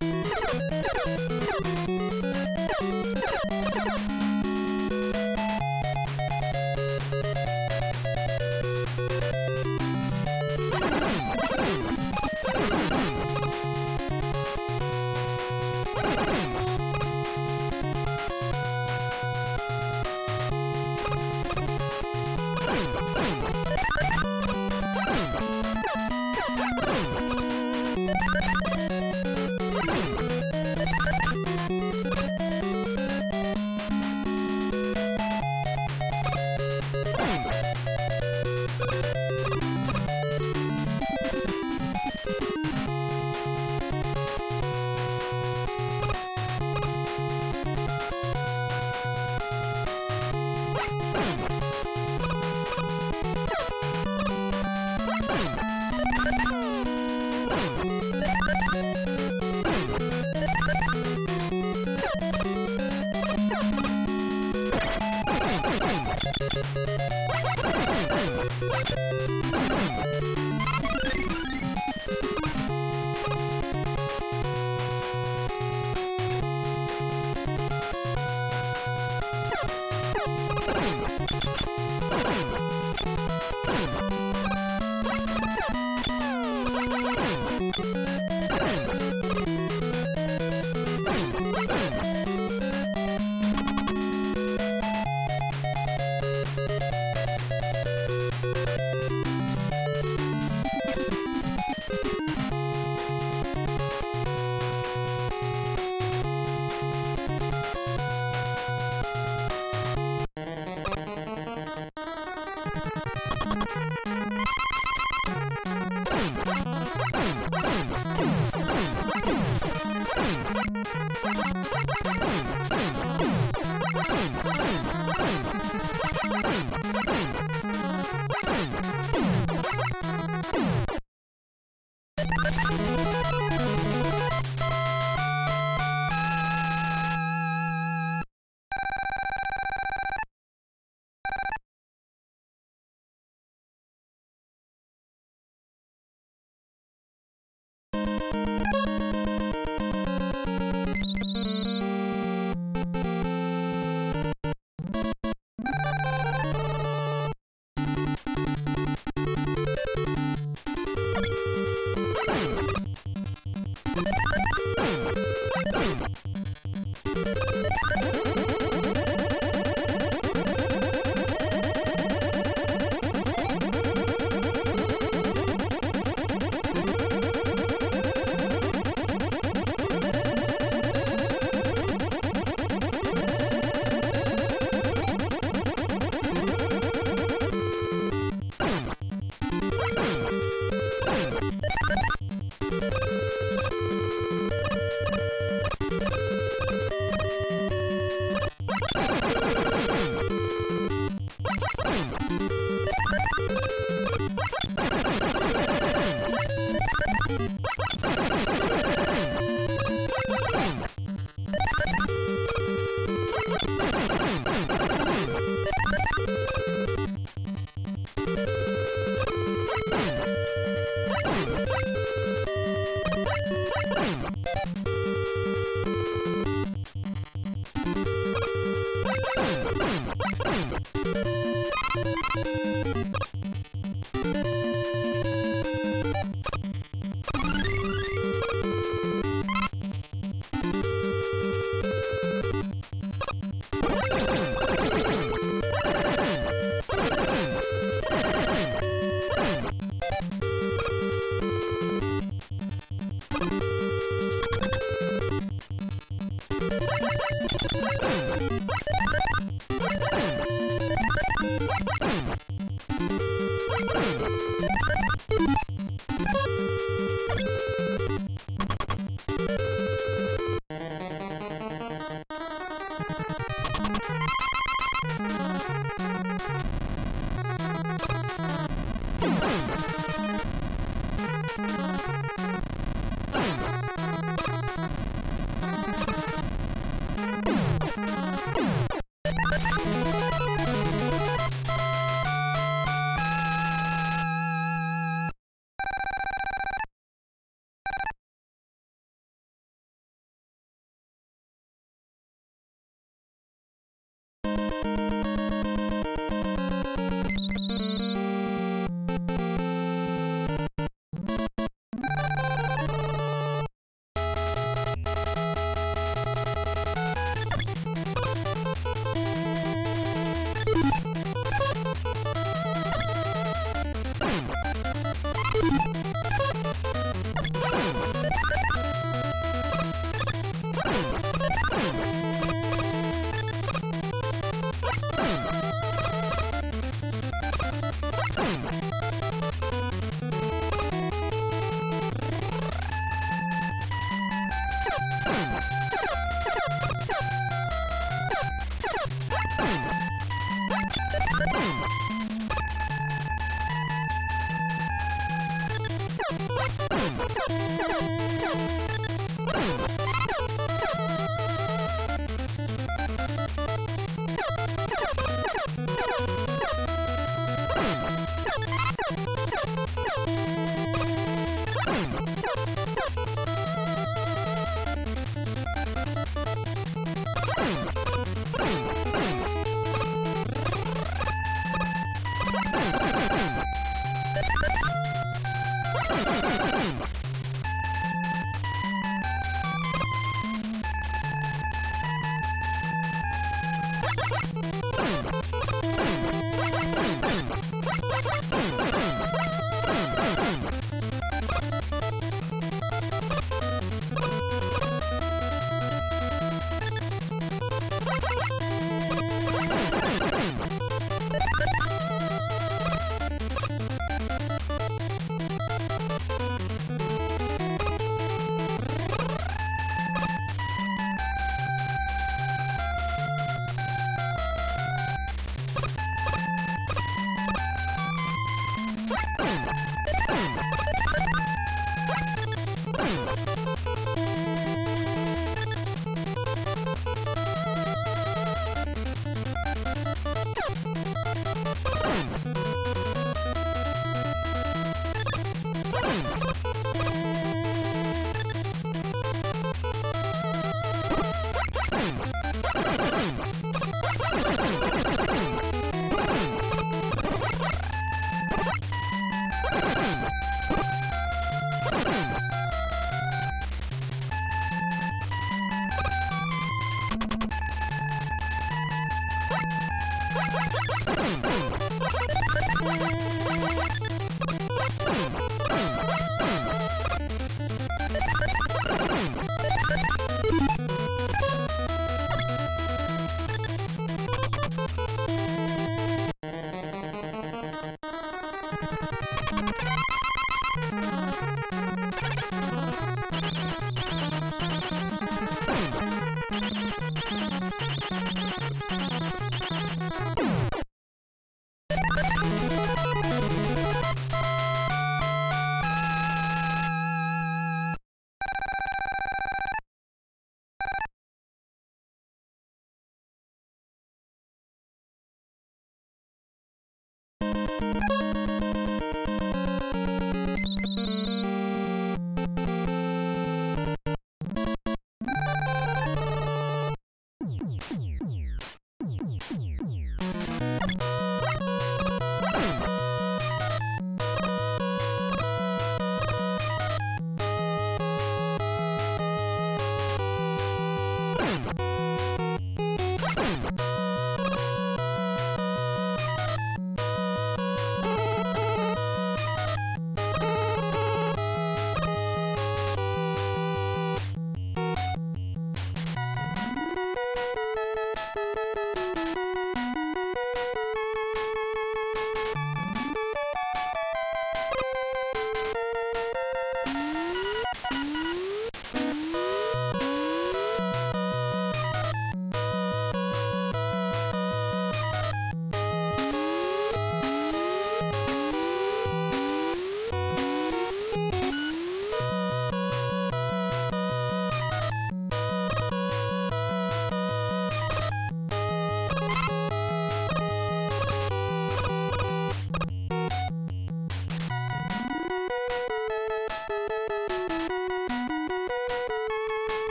ハハハハ!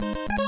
You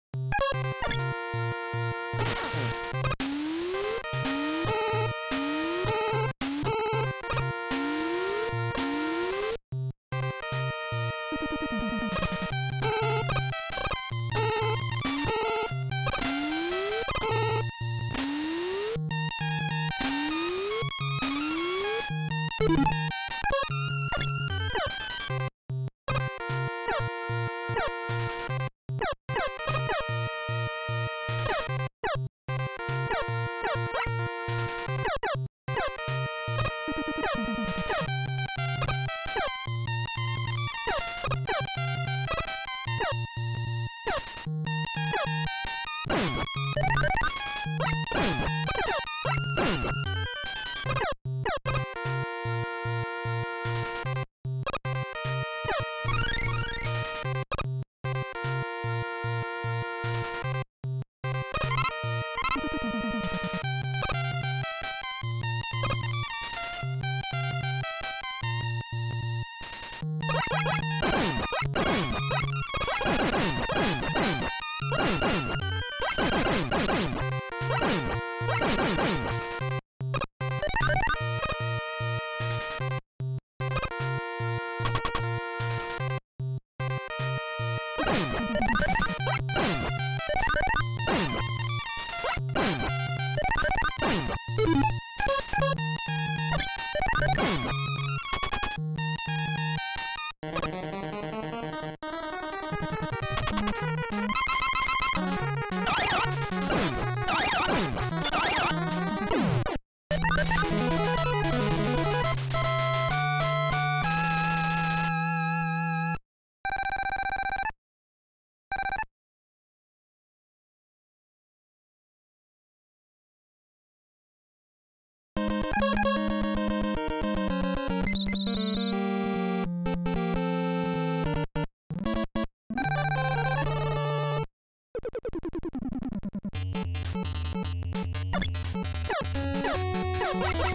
you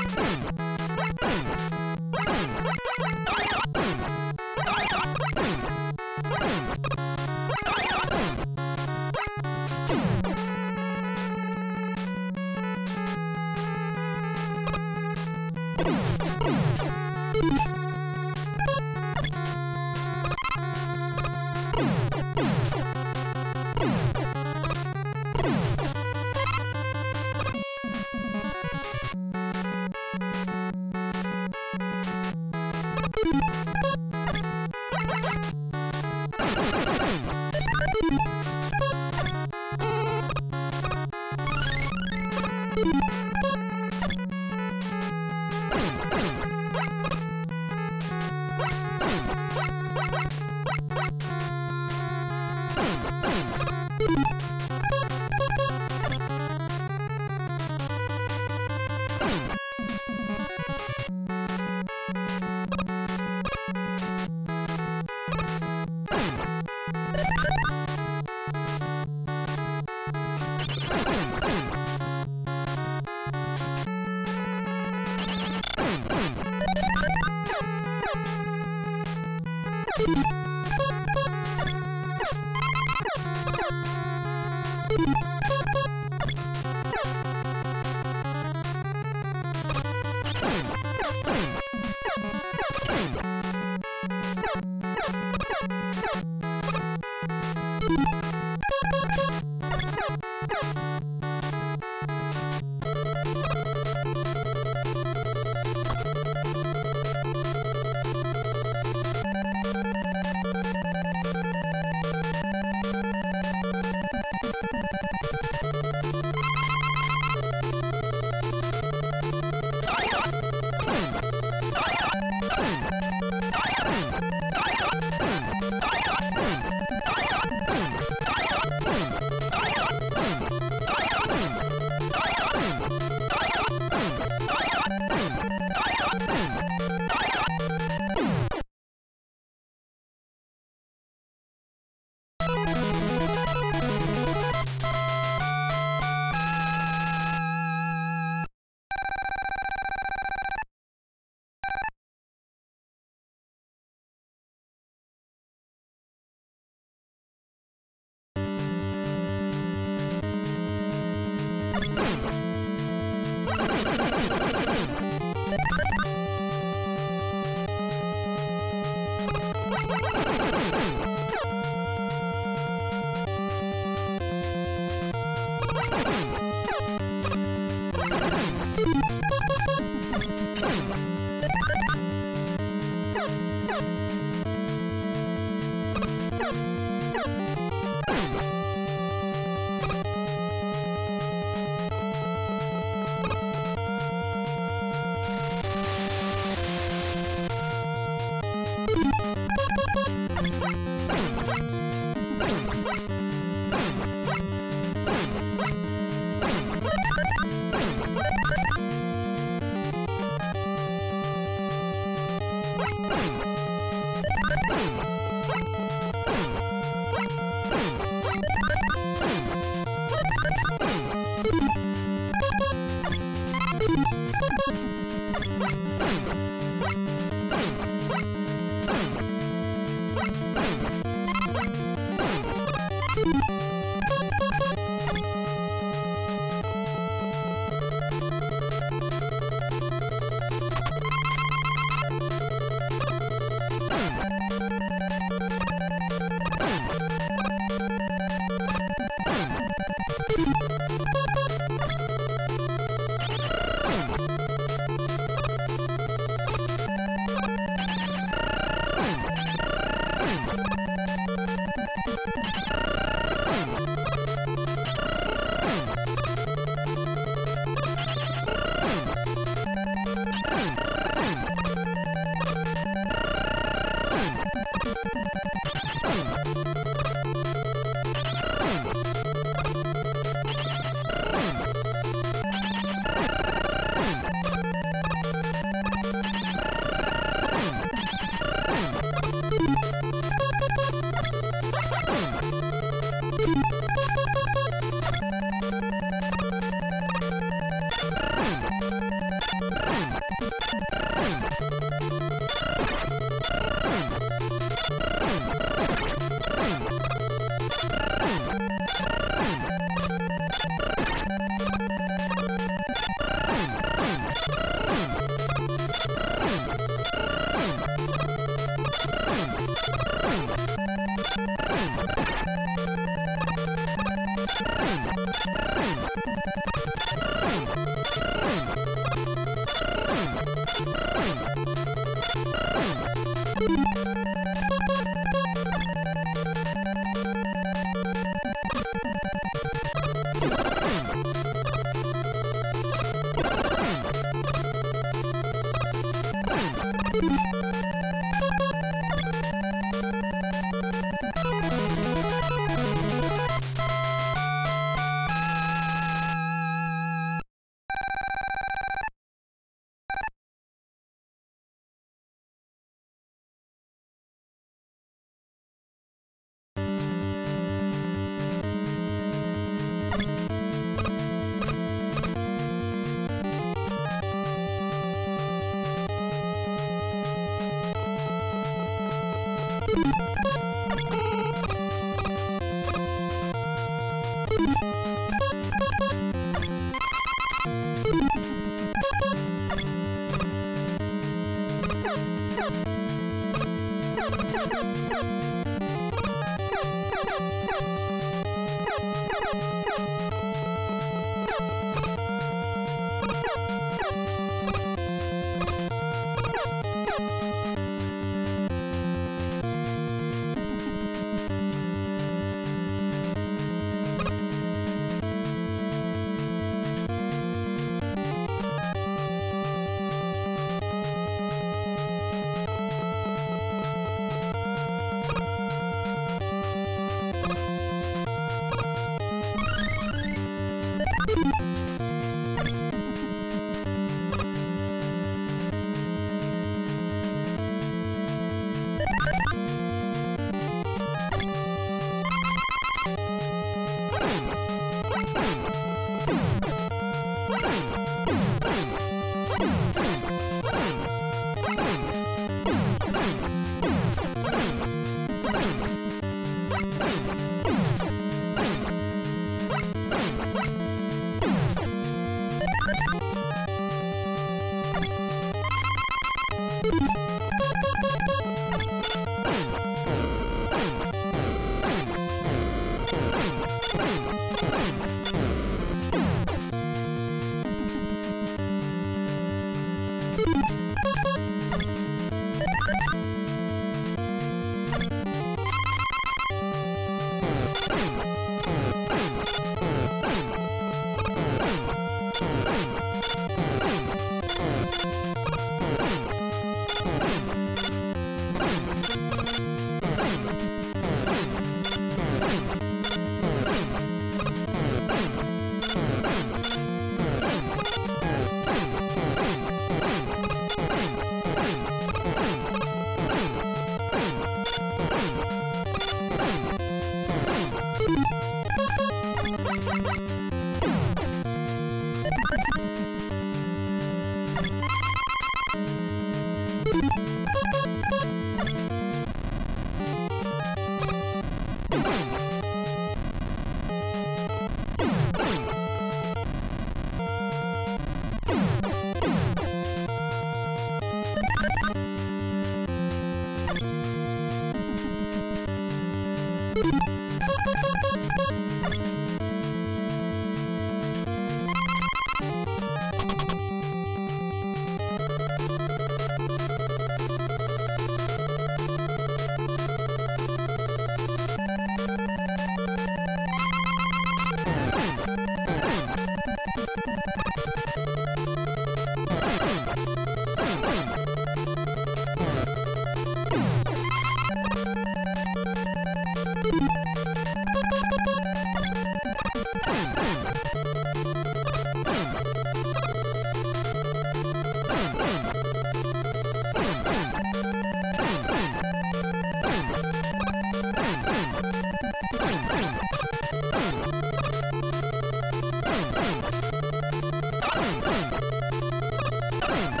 Hmm.